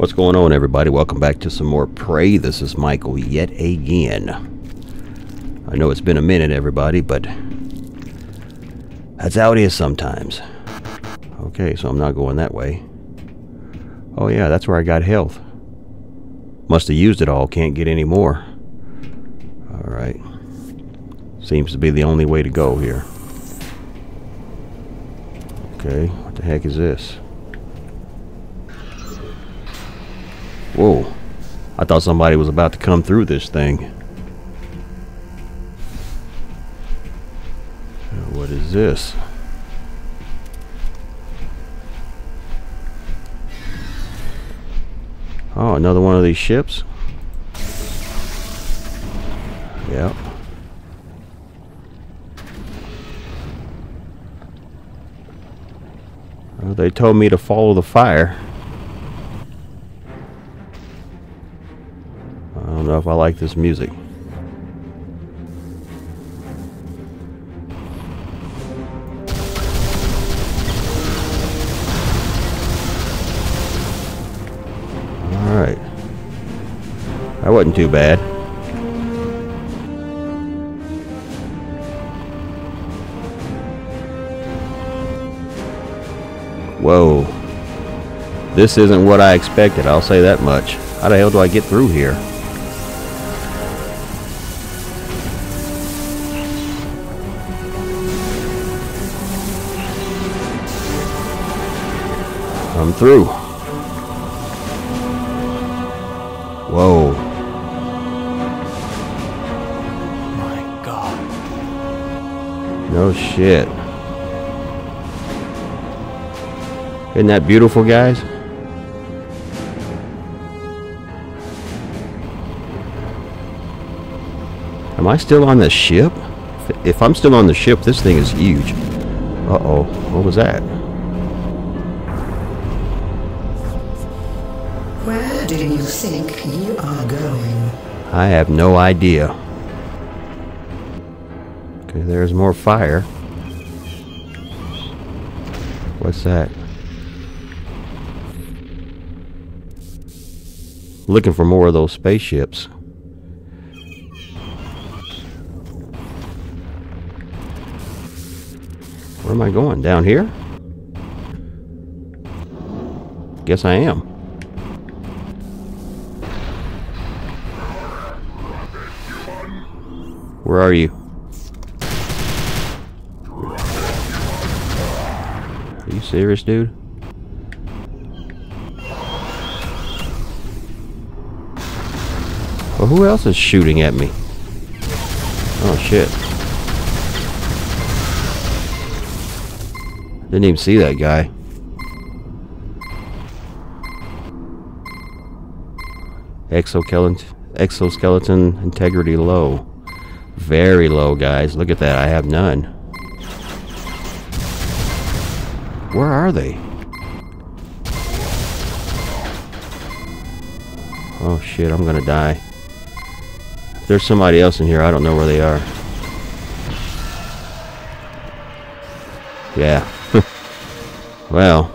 What's going on, everybody? Welcome back to some more Prey. This is Michael yet again. I know it's been a minute, everybody, but that's how it is sometimes. Okay, so I'm not going that way. Oh yeah, that's where I got health. Must have used it all, can't get any more. Alright. Seems to be the only way to go here. Okay, what the heck is this? Whoa. I thought somebody was about to come through this thing. What is this? Oh, another one of these ships? Yep. Well, they told me to follow the fire. If I like this music. Alright. That wasn't too bad. Whoa. This isn't what I expected, I'll say that much. How the hell do I get through here? I'm through. Whoa. My God. No shit. Isn't that beautiful, guys? Am I still on the ship? If- If I'm still on the ship, this thing is huge. Uh-oh. What was that? Think you are going? I have no idea. Okay, there's more fire. What's that? Looking for more of those spaceships. Where am I going? Down here? Guess I am. Where are you? Are you serious, dude? Well, who else is shooting at me? Oh, shit. Didn't even see that guy. Exoskeleton, exoskeleton integrity low. Very low, guys. Look at that. I have none. Where are they? Oh shit, I'm gonna die. If there's somebody else in here, I don't know where they are. Yeah. well.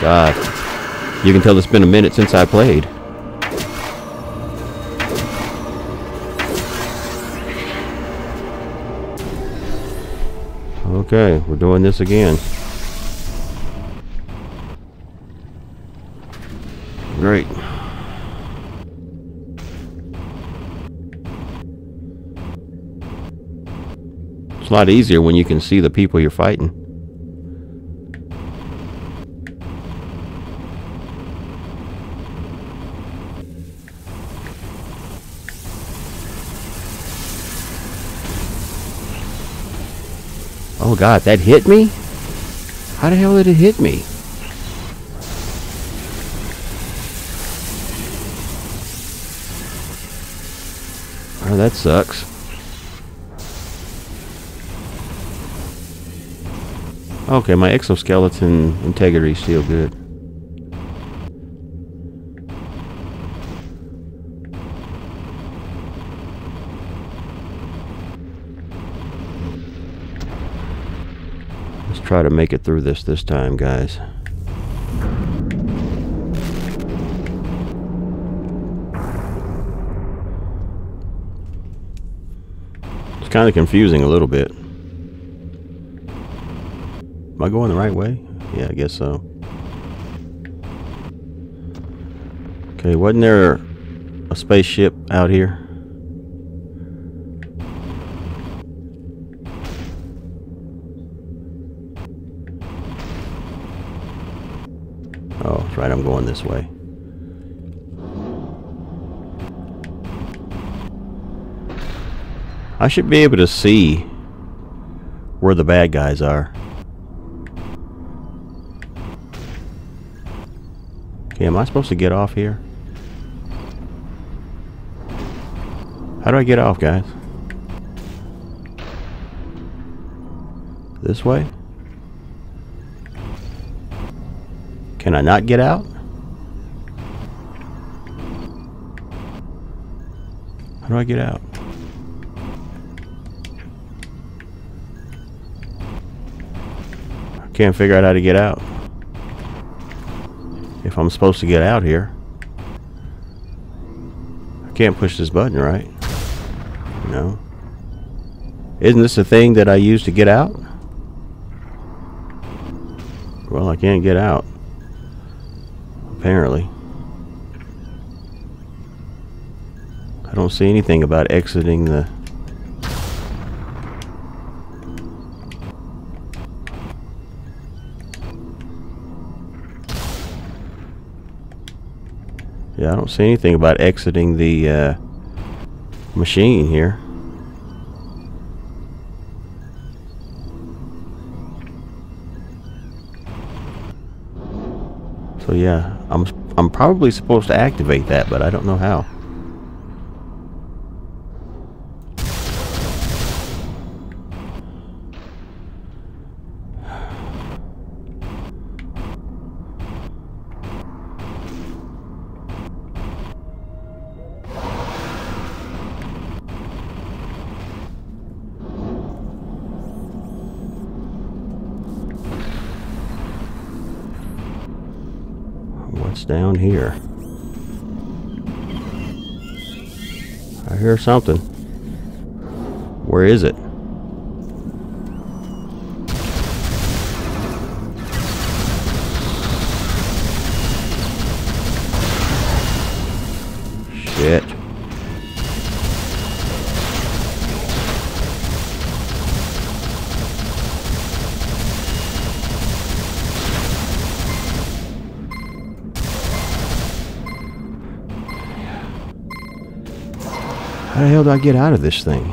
God. You can tell it's been a minute since I played. Okay, we're doing this again. Great. It's a lot easier when you can see the people you're fighting. Oh god, that hit me? How the hell did it hit me? Oh, that sucks. Okay, my exoskeleton integrity is still good. Try to make it through this this time, guys. It's kind of confusing a little bit. Am I going the right way? Yeah, I guess so. Okay, wasn't there a spaceship out here? Oh, right, I'm going this way. I should be able to see where the bad guys are. Okay, am I supposed to get off here? How do I get off, guys? This way? Can I not get out? How do I get out? I can't figure out how to get out. If I'm supposed to get out here. I can't push this button, right? No. Isn't this the thing that I use to get out? Well, I can't get out. Apparently. I don't see anything about exiting the... Yeah, I don't see anything about exiting the uh, machine here. So yeah, I'm I'm probably supposed to activate that, but I don't know how. Here? I hear something. Where is it? How the hell do I get out of this thing?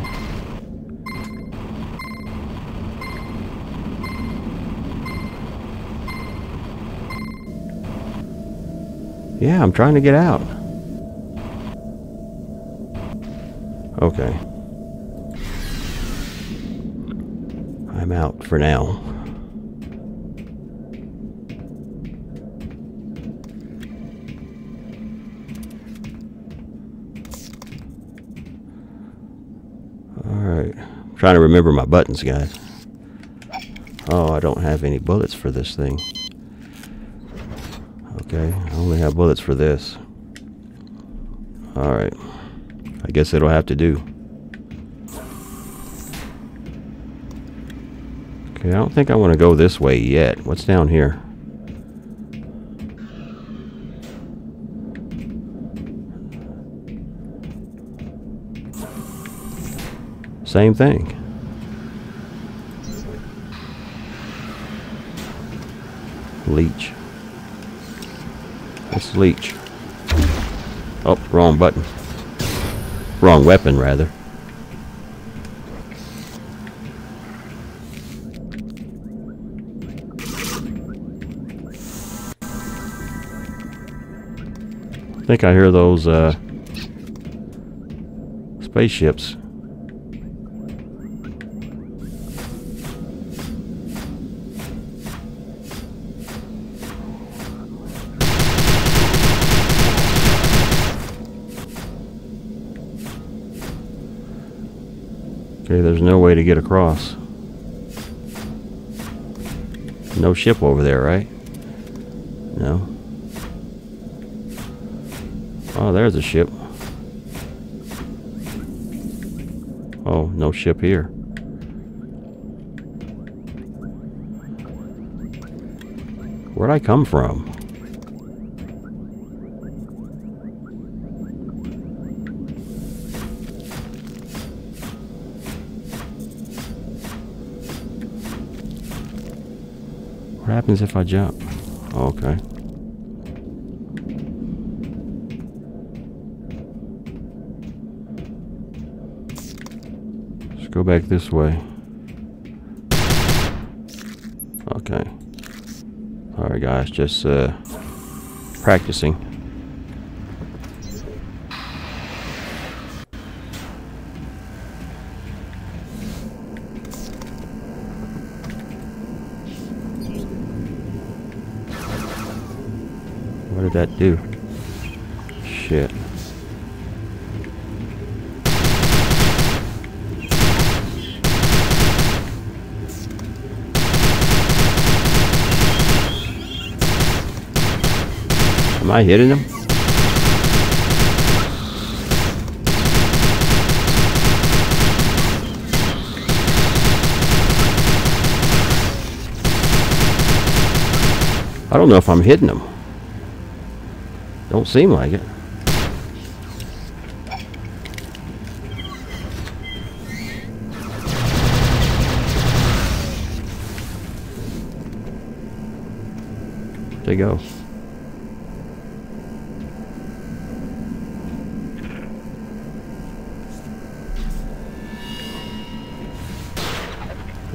Yeah, I'm trying to get out. Okay. I'm out for now. Trying to remember my buttons, guys. Oh, I don't have any bullets for this thing. Okay, I only have bullets for this. Alright. I guess it'll have to do. Okay, I don't think I want to go this way yet. What's down here? Same thing. Leech. Let's leech. Oh, wrong button. Wrong weapon, rather. I think I hear those uh, spaceships. Okay, there's no way to get across. No ship over there, right? No. Oh, there's a ship. Oh, no ship here. Where'd I come from? Happens if I jump? Oh, okay. Let's go back this way. Okay. Alright guys, just uh, practicing. That do? Shit. Am I hitting him? I don't know if I'm hitting him. Don't seem like it. They go?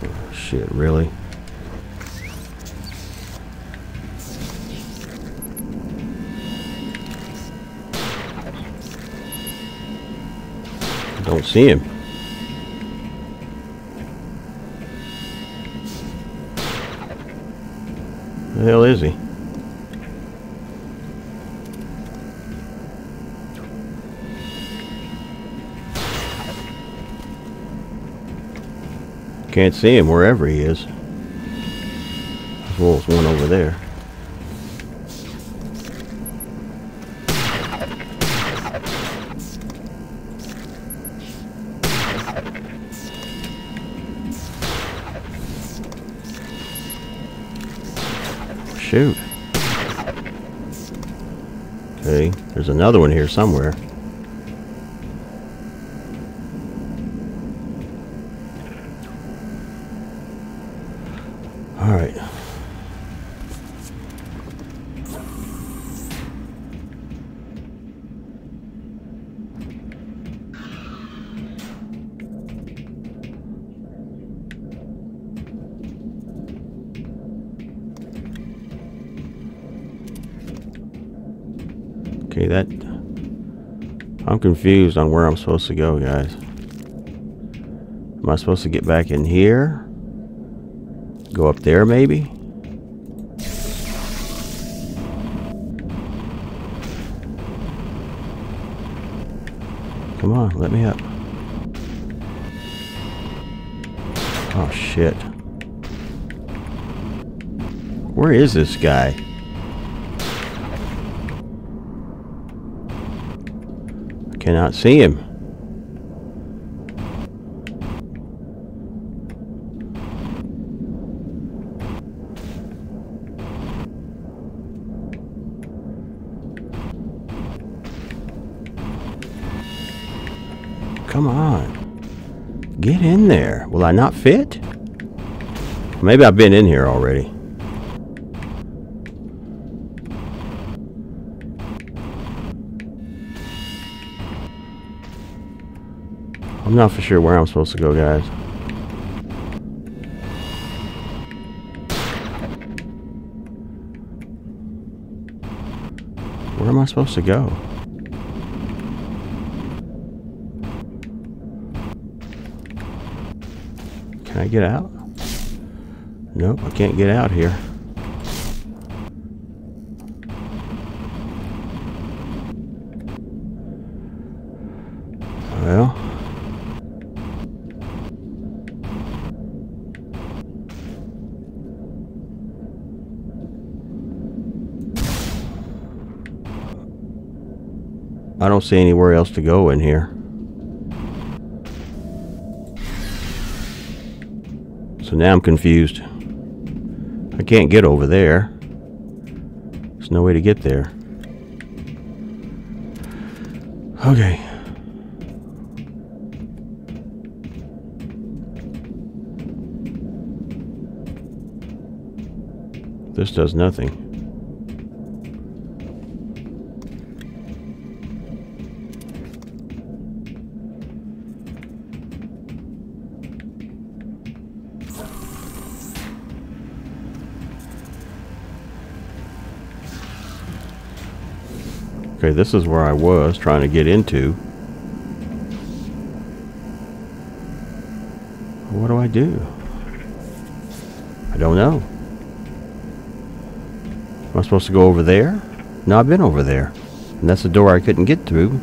Oh, shit, really? See him. Where The hell is he? Can't see him wherever he is. As well as one over there. Shoot. Okay, there's another one here somewhere. All right. Okay, that... I'm confused on where I'm supposed to go, guys. Am I supposed to get back in here? Go up there, maybe? Come on, let me up. Oh, shit. Where is this guy? I cannot see him. Come on. Get in there. Will I not fit? Maybe I've been in here already. I'm not for sure where I'm supposed to go, guys. Where am I supposed to go? Can I get out? Nope, I can't get out here. Well. I don't see anywhere else to go in here. So now I'm confused. I can't get over there. There's no way to get there. Okay. This does nothing. Okay, this is where I was trying to get into. What do I do? I don't know. Am I supposed to go over there? No, I've been over there. And that's the door I couldn't get through.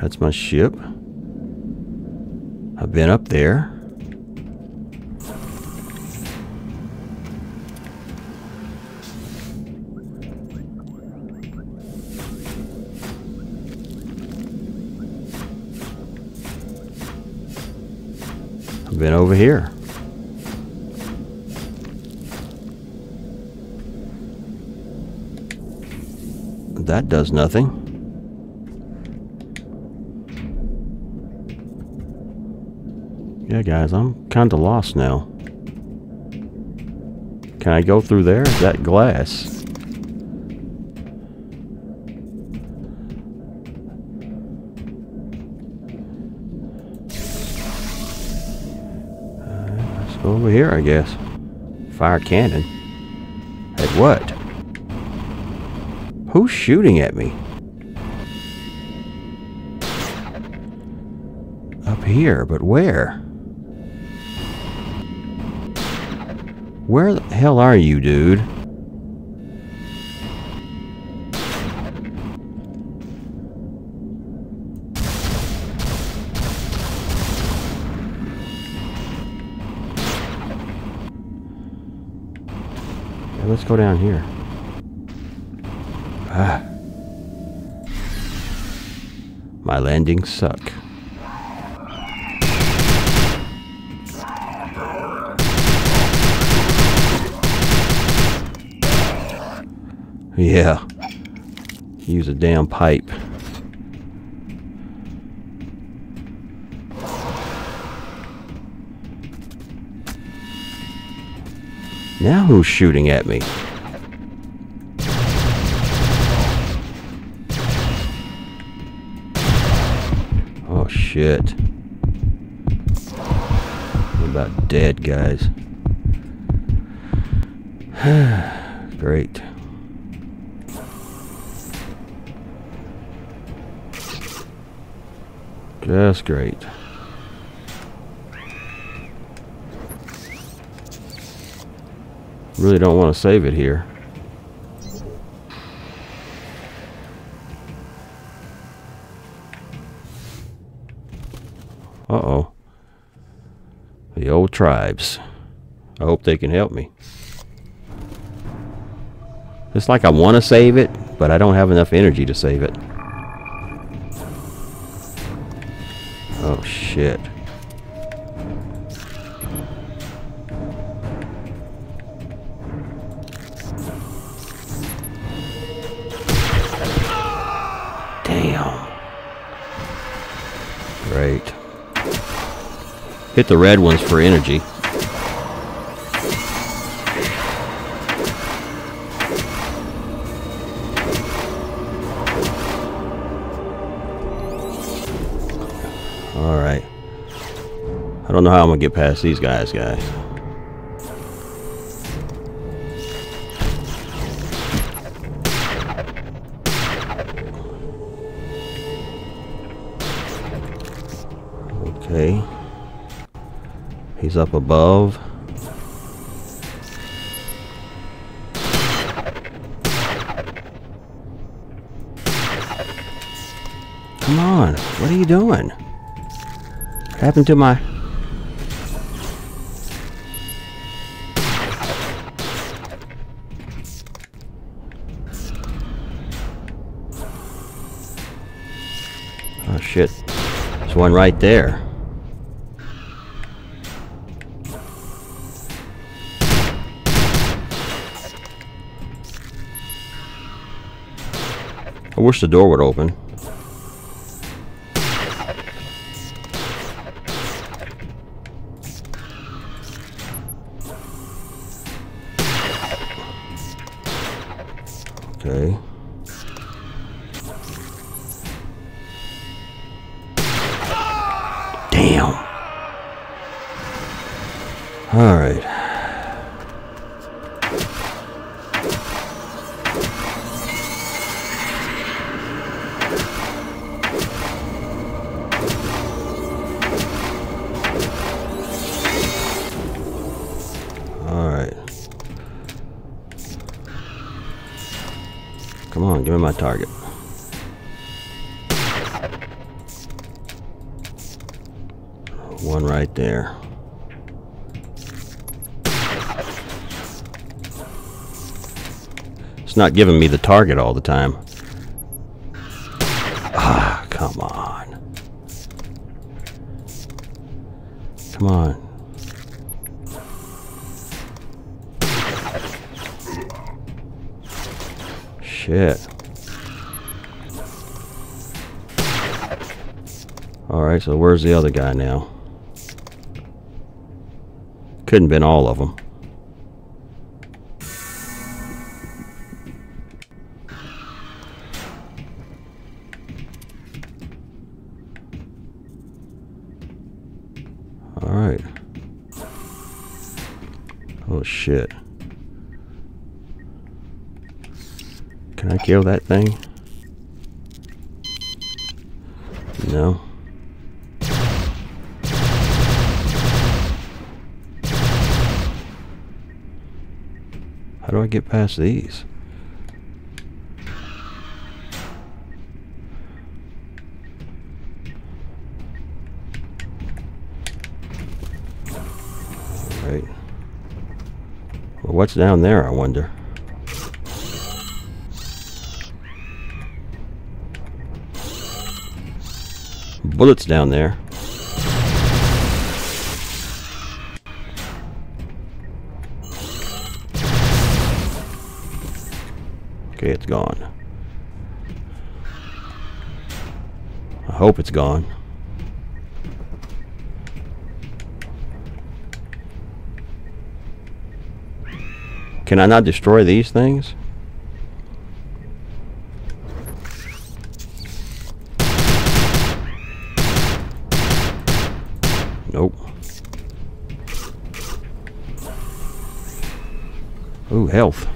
That's my ship. Been up there. I've been over here. That does nothing. Yeah, guys, I'm kind of lost now. Can I go through there? That glass? Uh, over here, I guess. Fire cannon. At what? Who's shooting at me? Up here, but where? Where the hell are you, dude? Let's go down here. Ah. My landings suck. Yeah. Use a damn pipe. Now who's shooting at me? Oh shit. I'm about dead, guys. Great. Just great. Really don't want to save it here. Uh-oh. The old tribes. I hope they can help me. It's like I want to save it, but I don't have enough energy to save it. Shit. Damn. Great. Hit the red ones for energy. Alright. I don't know how I'm gonna get past these guys, guys. Okay. He's up above. Come on. What are you doing? happened to my... Oh shit. There's one right there. I wish the door would open. Not giving me the target all the time. Ah, come on. Come on. Shit. Alright, so where's the other guy now? Couldn't been all of them. Shit. Can I kill that thing? No. How do I get past these? Right. Well, what's down there, I wonder? Bullets down there. Okay, it's gone. I hope it's gone. Can I not destroy these things? Nope. Ooh, health.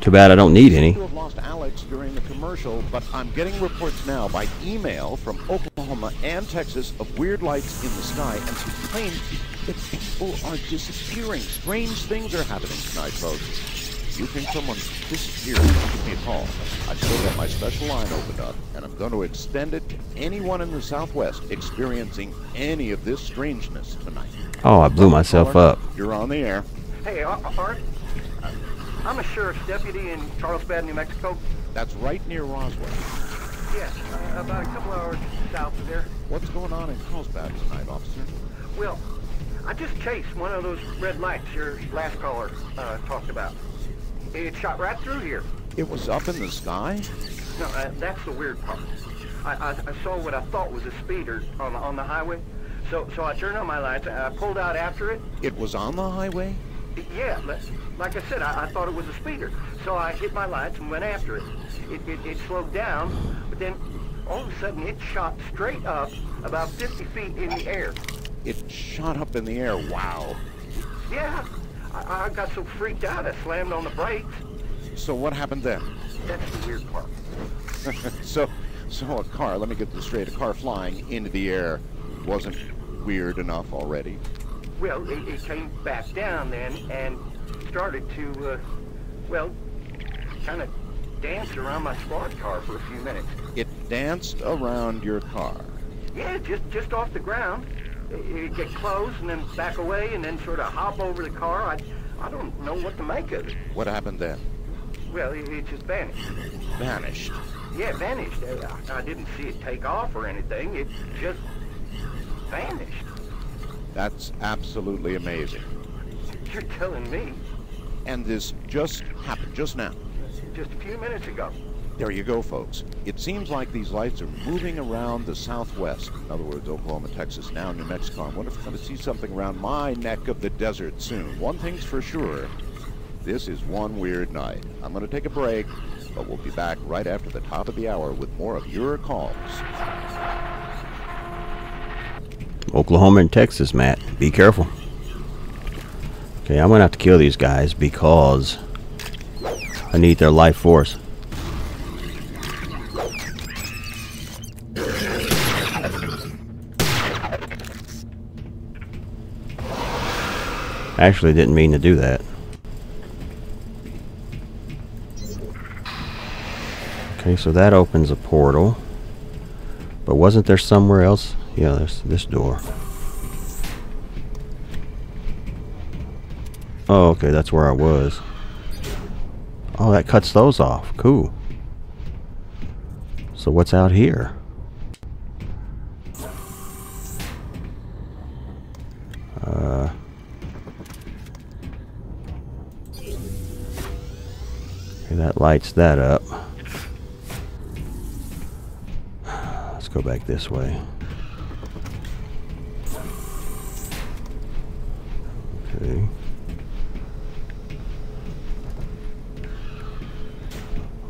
Too bad I don't need any. lost Alex during the commercial, but I'm getting reports now by email from Oklahoma and Texas of weird lights in the sky and some claims that people are disappearing. Strange things are happening tonight, folks. You think someone's disappeared, give me a call. I still got my special line opened up, and I'm going to extend it to anyone in the Southwest experiencing any of this strangeness tonight. Oh, I blew myself Caller, up. You're on the air. Hey, Art. uh, I'm a sheriff's deputy in Carlsbad, New Mexico. That's right near Roswell. Yes, uh, about a couple hours south of there. What's going on in Carlsbad tonight, officer? Well, I just chased one of those red lights your last caller uh, talked about. It shot right through here. It was up in the sky? No, uh, that's the weird part. I, I, I saw what I thought was a speeder on, on the highway. So, so I turned on my lights. And I pulled out after it. It was on the highway? Yeah, li- like I said, I, I thought it was a speeder. So I hit my lights and went after it. It, it. it slowed down, but then all of a sudden it shot straight up about 50 feet in the air. It shot up in the air. Wow. Yeah, I, I got so freaked out I slammed on the brakes. So what happened then? That's the weird part. So, so a car, let me get this straight, a car flying into the air wasn't weird enough already. Well, it, it came back down then and started to, uh, well, kind of danced around my squad car for a few minutes. It danced around your car. Yeah, just just off the ground. Get close and then back away and then sort of hop over the car. I, I don't know what to make of it. What happened then? Well, it, it just vanished. Vanished. Yeah, vanished. I, I didn't see it take off or anything. It just vanished. That's absolutely amazing. You're telling me And this just happened just now. just a few minutes ago. There you go, folks. It seems like these lights are moving around the southwest. In other words, Oklahoma, Texas, now New Mexico. I wonder if we're going to see something around my neck of the desert soon. One thing's for sure. This is one weird night. I'm going to take a break, but we'll be back right after the top of the hour with more of your calls. Oklahoma and Texas, Matt. Be careful. Okay, I'm gonna have to kill these guys because I need their life force. Actually, didn't mean to do that. Okay, so that opens a portal. But wasn't there somewhere else? Yeah, there's this door. Oh, okay, that's where I was. Oh, that cuts those off. Cool. So what's out here? That lights that up. Let's go back this way. Okay.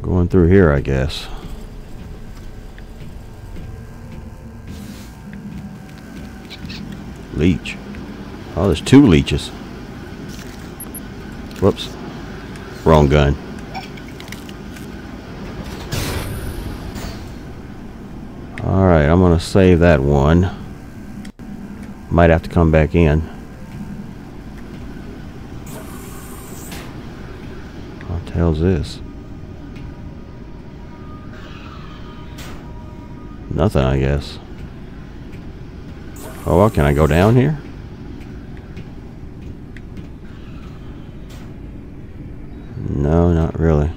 Going through here, I guess. Leech. Oh, there's two leeches. Whoops. Wrong gun. Alright, I'm going to save that one. Might have to come back in. What the hell's this? Nothing, I guess. Oh, well, can I go down here? No, not really.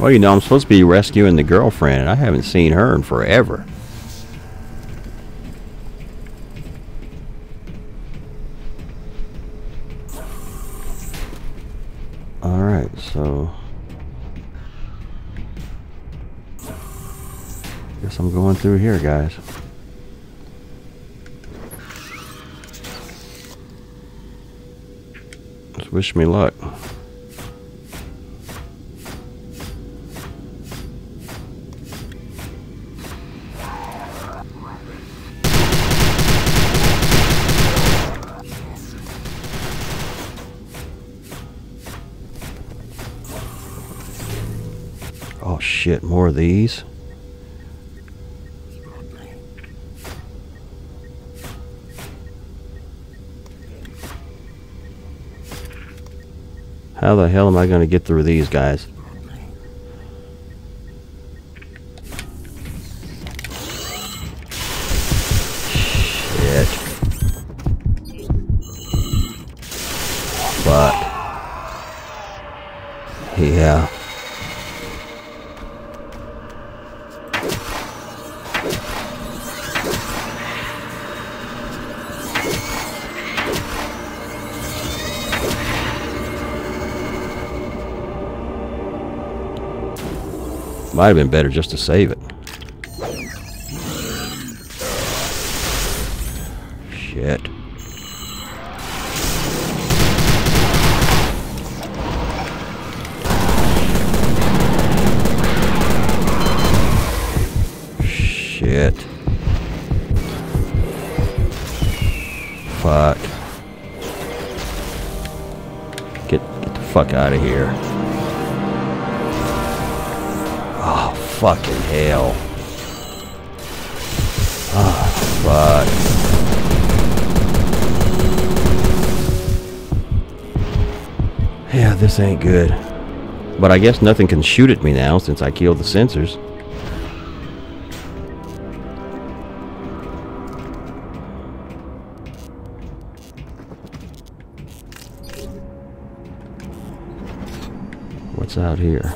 Well, you know, I'm supposed to be rescuing the girlfriend, and I haven't seen her in forever. Alright, so... Guess I'm going through here, guys. Just wish me luck. More of these. How the hell am I going to get through these guys? Might have been better just to save it. Shit. Shit. Fuck. Get, get the fuck out of here. fucking hell. Ah, fuck. Yeah, this ain't good. But I guess nothing can shoot at me now since I killed the sensors. What's out here?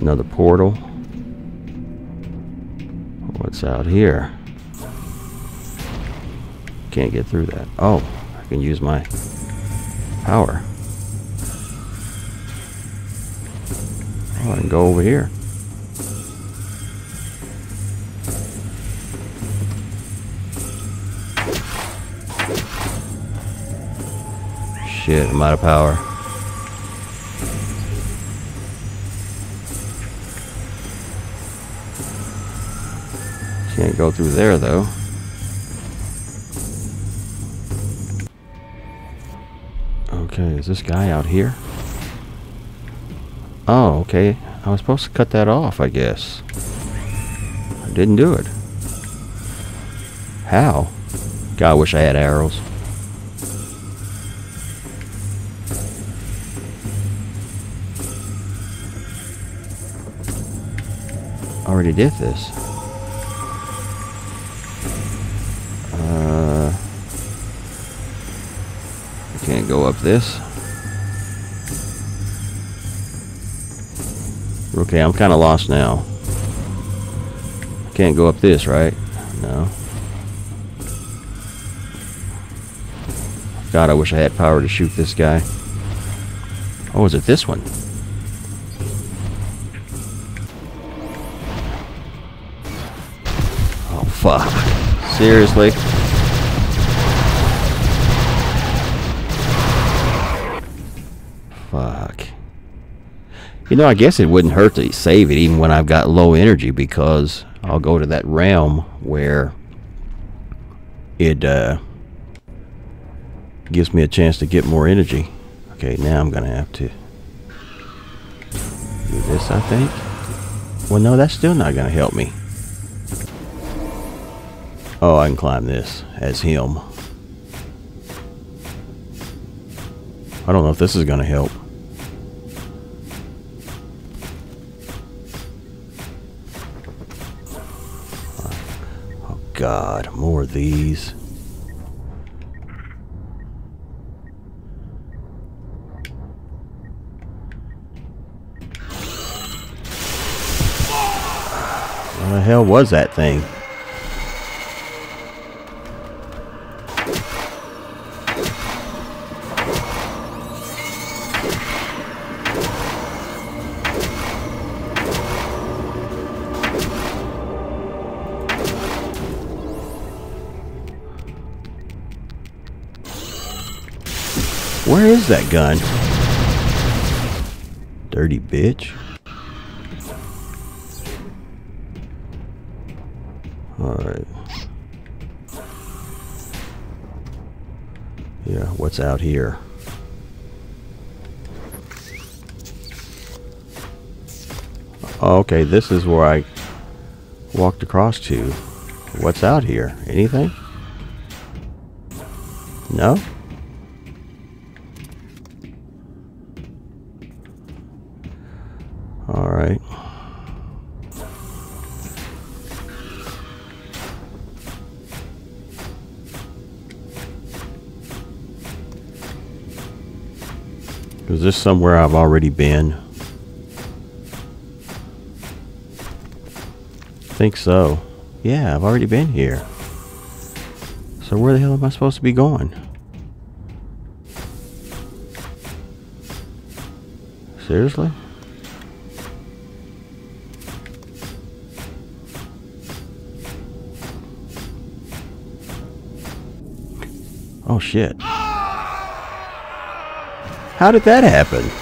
Another portal. What's out here? Can't get through that. Oh, I can use my power. Oh, I can go over here. Shit, I'm out of power. Go through there though. Okay, is this guy out here? Oh, okay. I was supposed to cut that off, I guess. I didn't do it. How? God, I wish I had arrows. Already did this. Go up this. Okay, I'm kind of lost now. Can't go up this, right? No. God, I wish I had power to shoot this guy. Oh, is it this one? Oh, fuck. Seriously? Fuck. You know, I guess it wouldn't hurt to save it even when I've got low energy because I'll go to that realm where it uh, gives me a chance to get more energy. Okay, now I'm going to have to do this, I think. Well, no, that's still not going to help me. Oh, I can climb this as him. I don't know if this is going to help. God, more of these. What the hell was that thing? Is that gun? Dirty bitch. Alright. Yeah, what's out here? Okay, this is where I walked across to. What's out here? Anything? No? Is this somewhere I've already been? think so. Yeah, I've already been here. So where the hell am I supposed to be going? Seriously? Oh shit. How did that happen?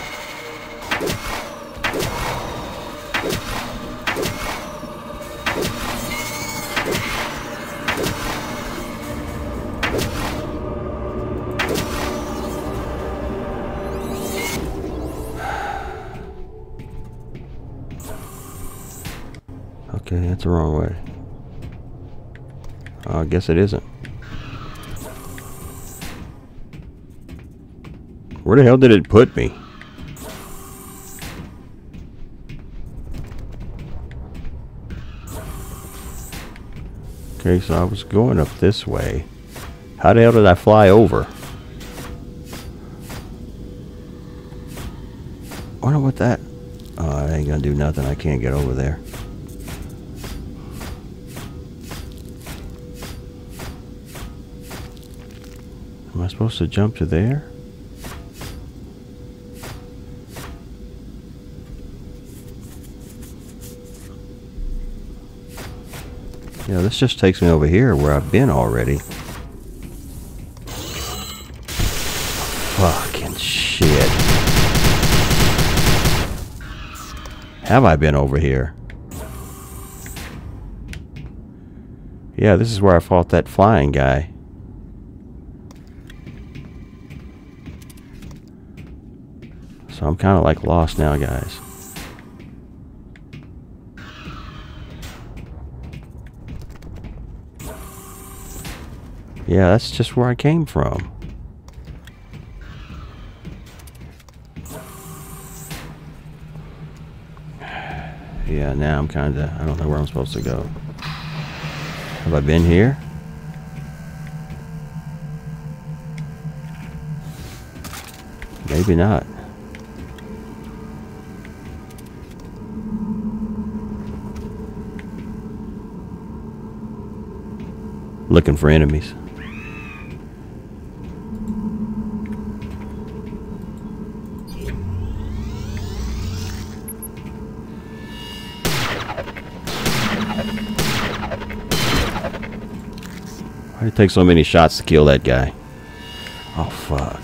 Okay, that's the wrong way. Uh, I guess it isn't. Where the hell did it put me? Okay, so I was going up this way. How the hell did I fly over? I wonder what that. Oh, it ain't gonna do nothing. I can't get over there. Am I supposed to jump to there? Yeah, this just takes me over here where I've been already. Fucking shit. Have I been over here? Yeah, this is where I fought that flying guy. So I'm kind of like lost now, guys. Yeah, that's just where I came from. Yeah, now I'm kind of, I don't know where I'm supposed to go. Have I been here? Maybe not. Looking for enemies. Take so many shots to kill that guy? Oh, fuck.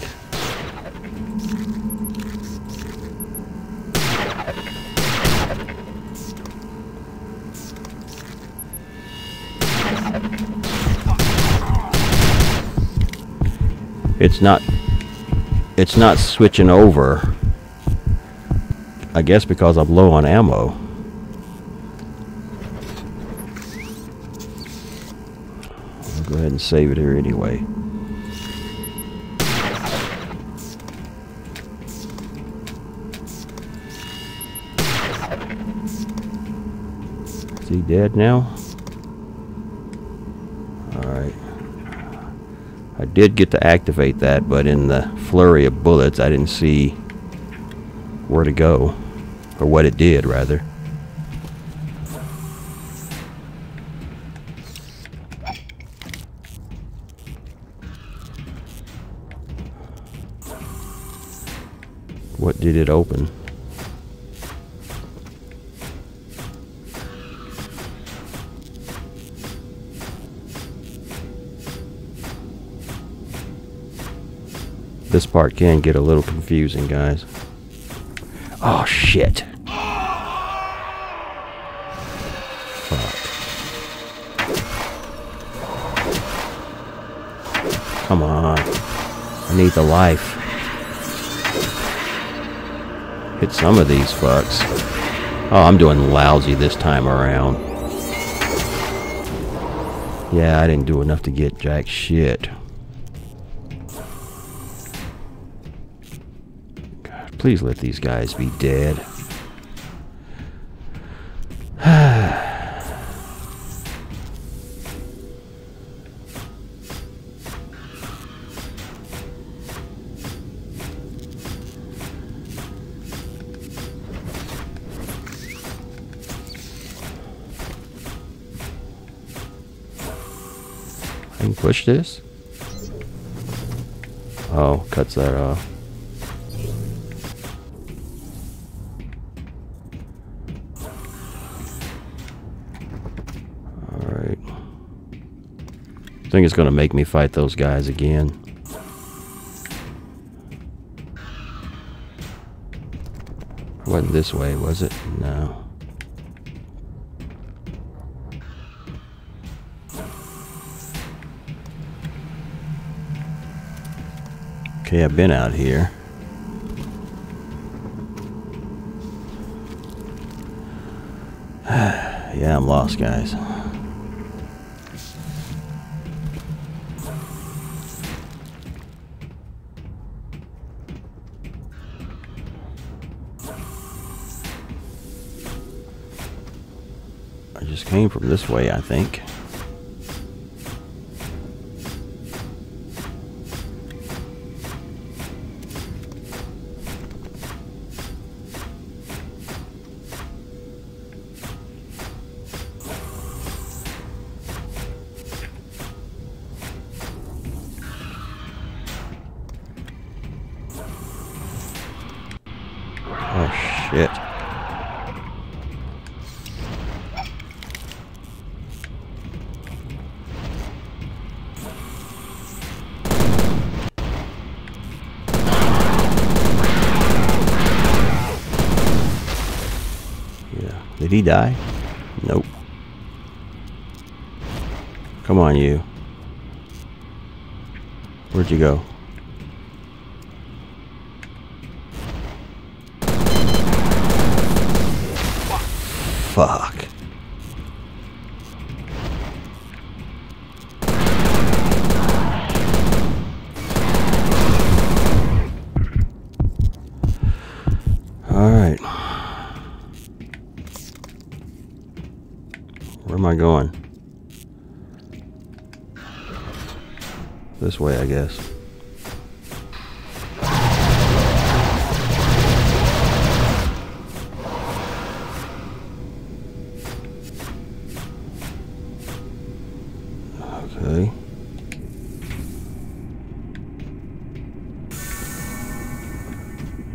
It's not... It's not switching over. I guess because I'm low on ammo. I'll go ahead and save it here anyway. Is he dead now? Alright. I did get to activate that, but in the flurry of bullets, I didn't see where to go. Or what it did, rather. Did it open? This part can get a little confusing, guys. Oh, shit. Fuck. Come on. I need the life. Hit some of these fucks. Oh, I'm doing lousy this time around. Yeah, I didn't do enough to get jack shit. God, please let these guys be dead. Push this? Oh, cuts that off. Alright. I think it's gonna make me fight those guys again. Wasn't this way, was it? No. Okay, I've been out here. yeah, I'm lost, guys. I just came from this way, I think. Die? Nope. Come on, you. Where'd you go? I going? This way, I guess. Okay.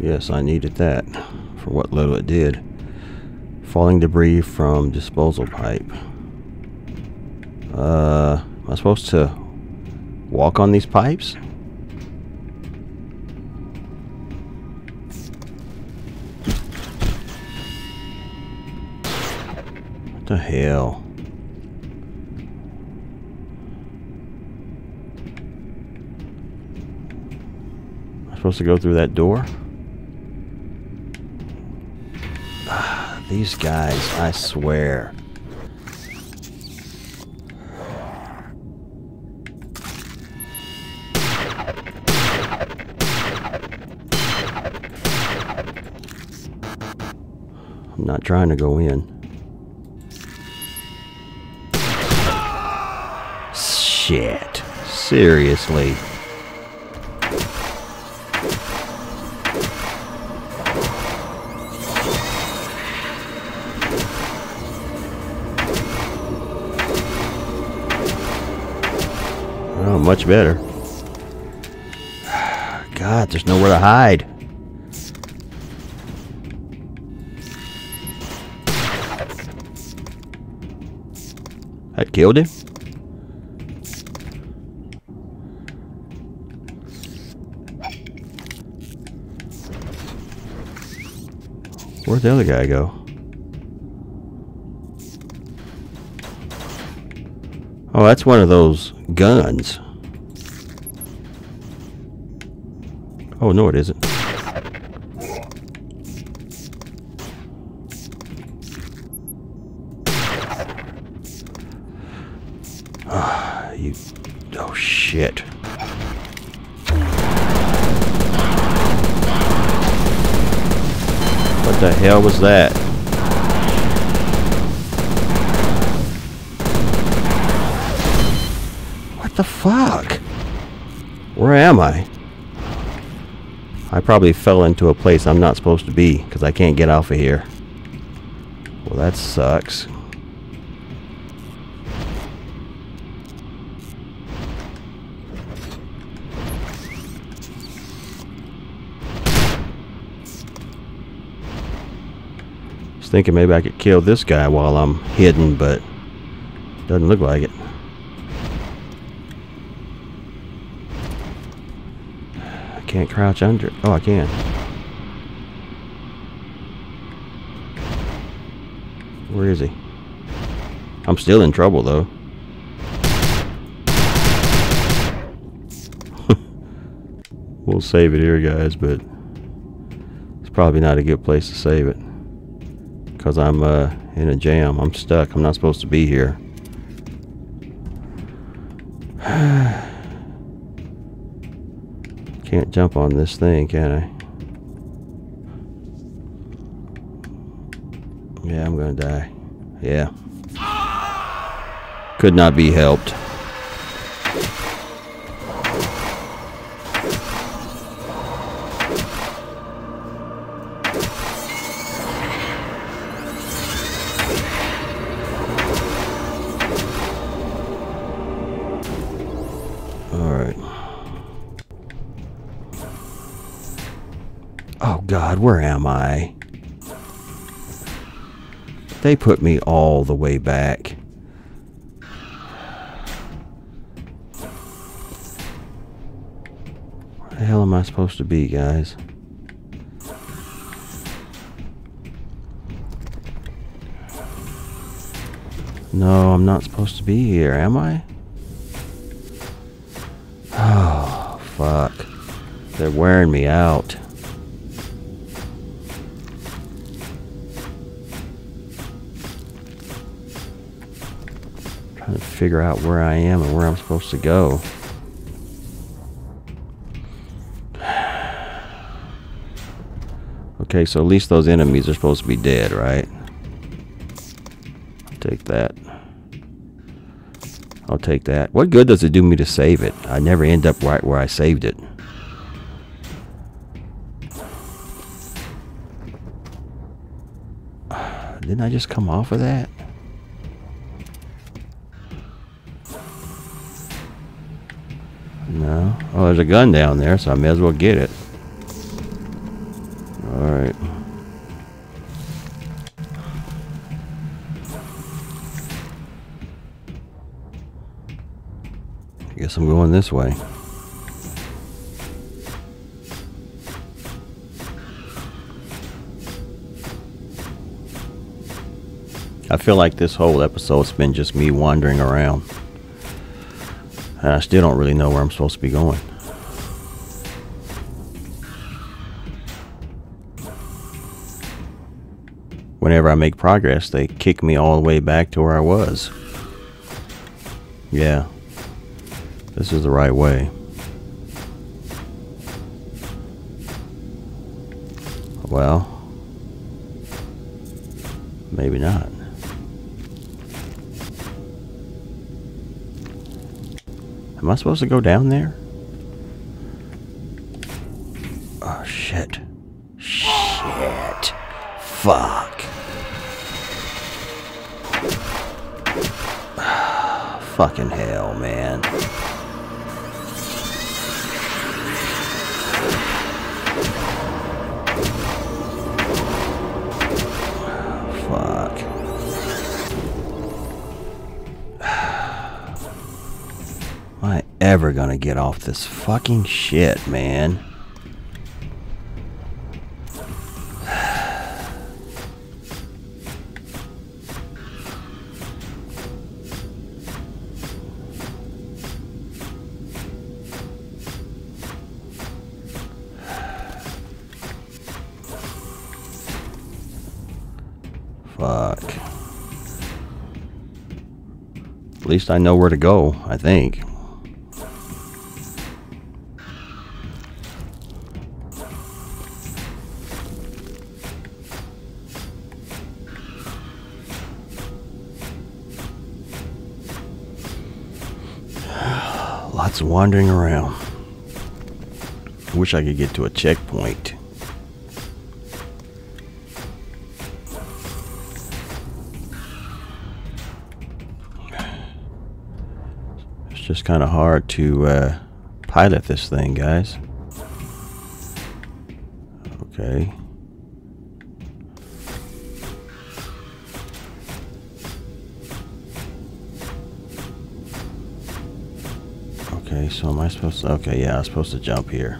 Yes, I needed that for what little it did. Falling debris from disposal pipe. Uh, am I supposed to walk on these pipes? What the hell? Am I supposed to go through that door? Ah, These guys, I swear. Trying to go in. Shit. Seriously. Oh, much better. God, there's nowhere to hide. That killed him? Where'd the other guy go? Oh, that's one of those guns. Oh, no, it isn't. Hell was that? What the fuck? Where am I? I probably fell into a place I'm not supposed to be because I can't get off of here. Well, that sucks. Thinking maybe I could kill this guy while I'm hidden, but doesn't look like it. I can't crouch under. Oh, I can. Where is he? I'm still in trouble though. we'll save it here, guys, but it's probably not a good place to save it because I'm uh, in a jam. I'm stuck. I'm not supposed to be here. Can't jump on this thing, can I? Yeah, I'm gonna die. Yeah. Could not be helped. Am I? They put me all the way back. Where the hell am I supposed to be, guys? No, I'm not supposed to be here, am I? Oh, fuck. They're wearing me out. Figure out where I am and where I'm supposed to go. Okay, so at least those enemies are supposed to be dead, right? Take that. I'll take that. What good does it do me to save it? I never end up right where I saved it. Didn't I just come off of that? No. Oh, there's a gun down there, so I may as well get it. Alright. I guess I'm going this way. I feel like this whole episode's been just me wandering around. And I still don't really know where I'm supposed to be going. Whenever I make progress, they kick me all the way back to where I was. Yeah. This is the right way. Well, maybe not. Am I supposed to go down there? Oh, shit. Shit. Fuck. Fucking hell, man. Fuck. Am I ever gonna get off this fucking shit, man? Least I know where to go, I think. Lots of wandering around. I wish I could get to a checkpoint. Just kind of hard to uh, pilot this thing, guys. Okay. Okay, so am I supposed to? Okay, yeah, I'm supposed to jump here.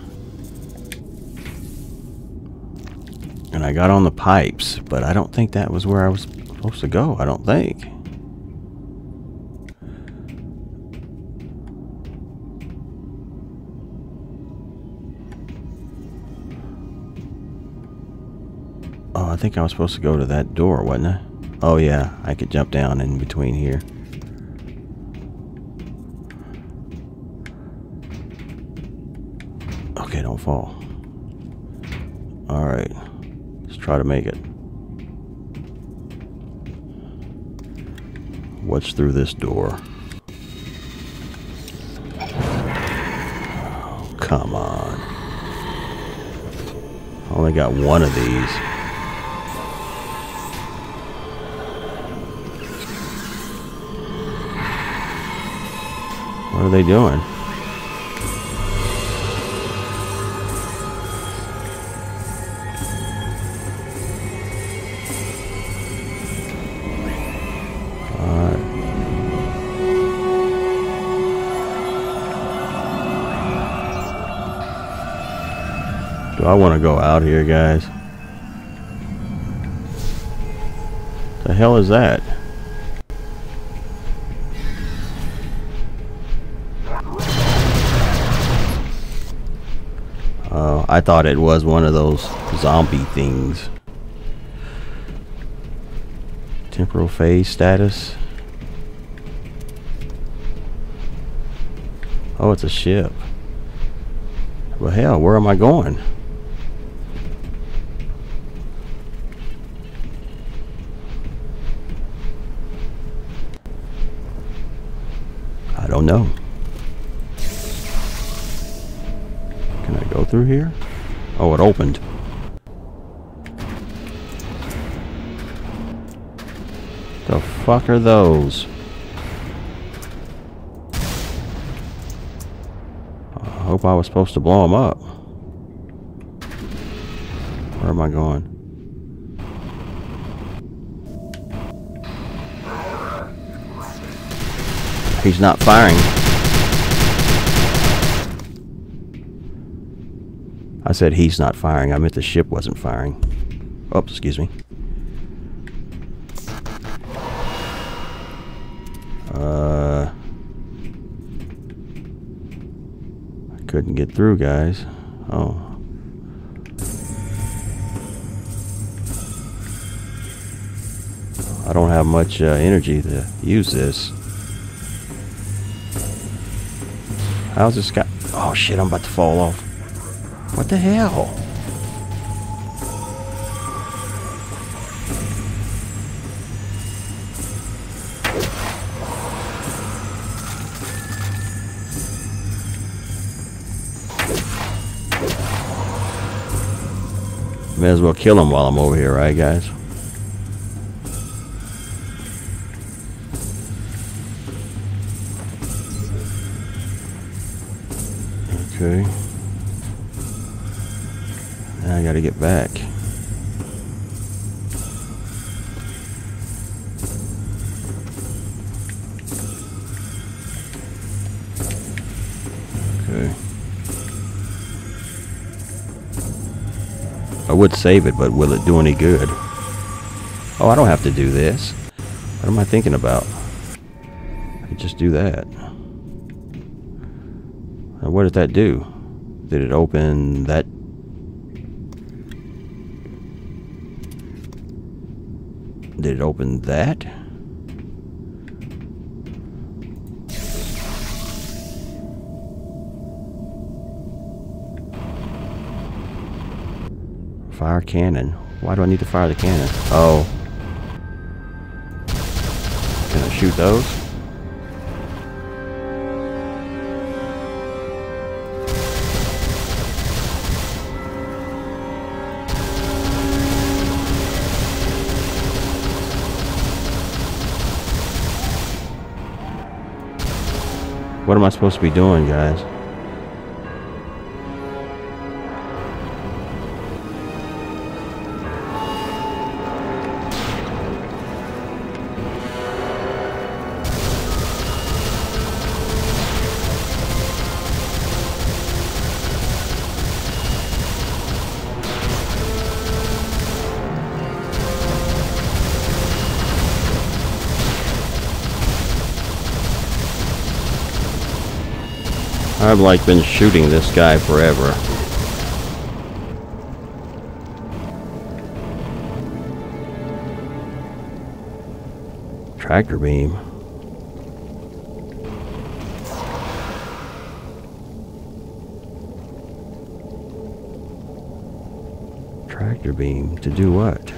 And I got on the pipes, but I don't think that was where I was supposed to go. I don't think. Think I was supposed to go to that door, wasn't I? Oh, yeah, I could jump down in between here. Okay, don't fall. Alright. Let's try to make it. What's through this door? Oh, come on. Only got one of these. What are they doing? Do I want to go out here, guys? The hell is that? I thought it was one of those zombie things. Temporal phase status. Oh, it's a ship. Well, hell, where am I going? I don't know. Through here? Oh, it opened. The fuck are those? I hope I was supposed to blow them up. Where am I going? He's not firing. I said he's not firing. I meant the ship wasn't firing. Oops, excuse me. Uh, I couldn't get through, guys. Oh. I don't have much uh, energy to use this. How's this guy? Oh shit, I'm about to fall off. What the hell? May as well kill him while I'm over here, right, guys? Okay. I gotta get back. Okay. I would save it, but will it do any good? Oh, I don't have to do this. What am I thinking about? I could just do that. Now, what did that do? Did it open that? Did it open that? Fire cannon. Why do I need to fire the cannon? Oh. Can I shoot those? What am I supposed to be doing, guys? I've like been shooting this guy forever. Tractor beam. Tractor beam to do what?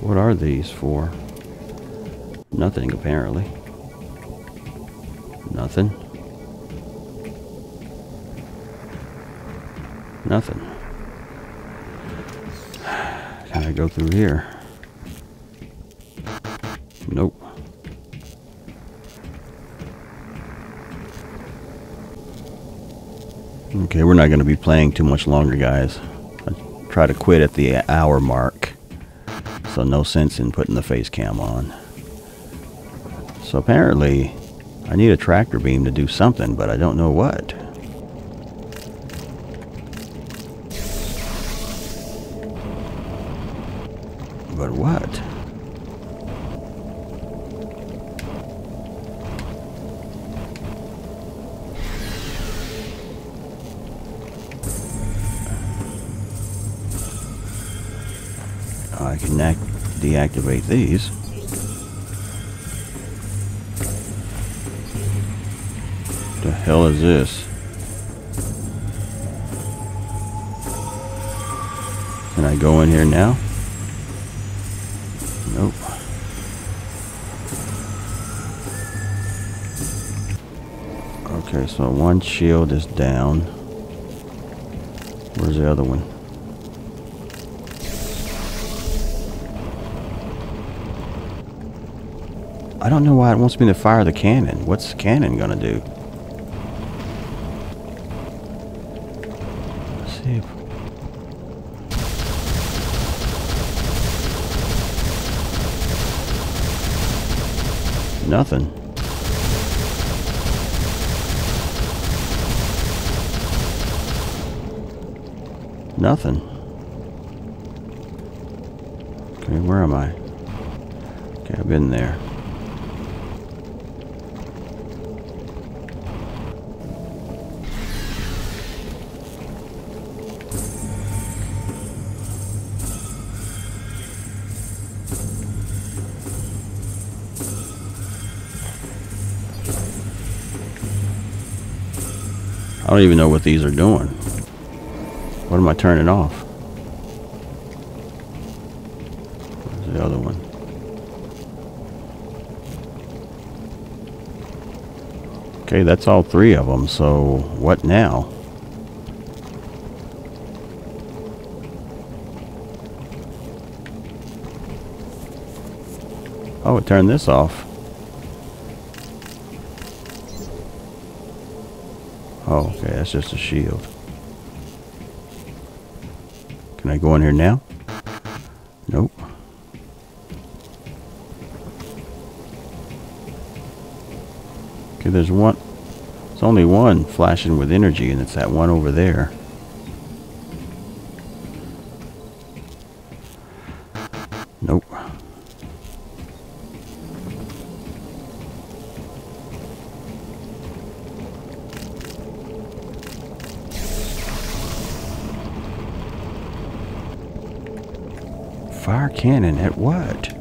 What are these for? Nothing, apparently. Nothing. Nothing. Can I go through here? Nope. Okay, we're not going to be playing too much longer, guys. I try to quit at the hour mark. So no sense in putting the face cam on. So apparently I need a tractor beam to do something, but I don't know what. Deactivate these. The hell is this? Can I go in here now? Nope. Okay, so one shield is down. Where's the other one? I don't know why it wants me to fire the cannon. What's the cannon gonna do? Let's see if... Nothing. Nothing. Okay, where am I? Okay, I've been there. Don't even know what these are doing. What am I turning off? Where's the other one? Okay, that's all three of them, so what now? Oh, it turned this off. Oh, okay, that's just a shield. Can I go in here now? Nope. Okay, there's one. There's only one flashing with energy, and it's that one over there. Fire cannon at what?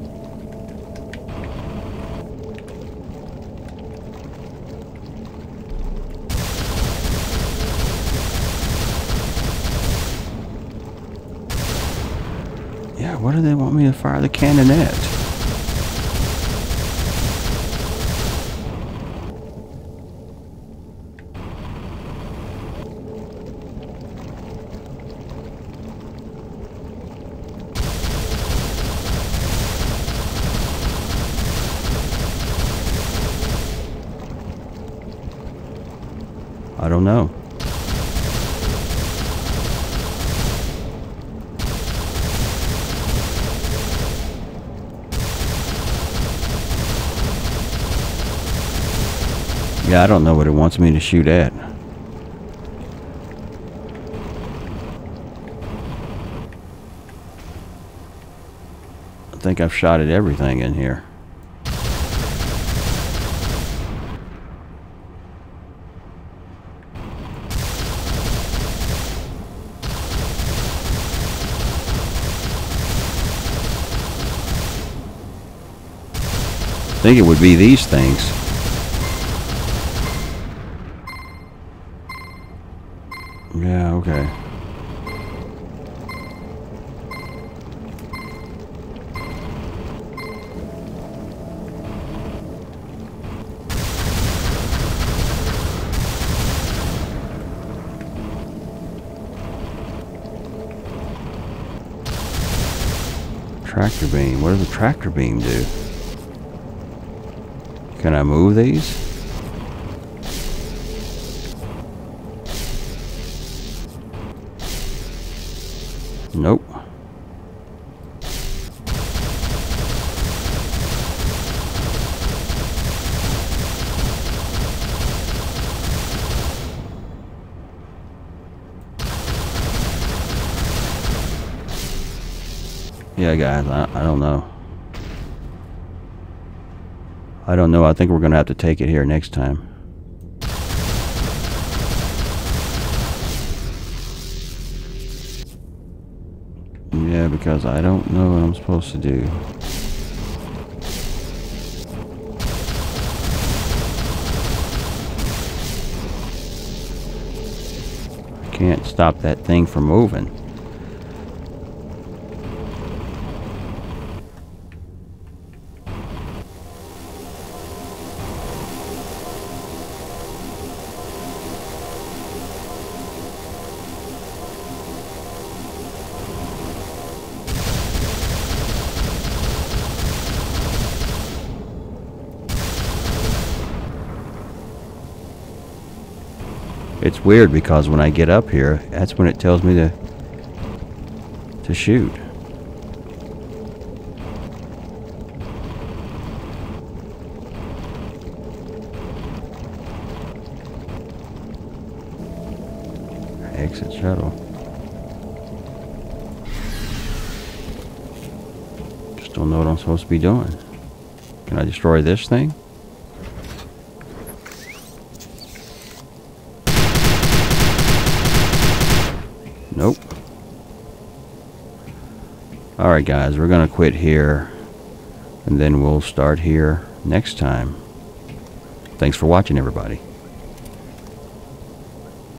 Yeah, what do they want me to fire the cannon at? I don't know what it wants me to shoot at. I think I've shot at everything in here. I think it would be these things. What does a tractor beam do? Can I move these? Nope. Yeah, guys, I, I don't know. I don't know. I think we're going to have to take it here next time. Yeah, because I don't know what I'm supposed to do. I can't stop that thing from moving. It's weird because when I get up here, that's when it tells me to to shoot. Exit shuttle. Just don't know what I'm supposed to be doing. Can I destroy this thing? Nope. Guys, we're going to quit here. And then we'll start here next time. Thanks for watching everybody.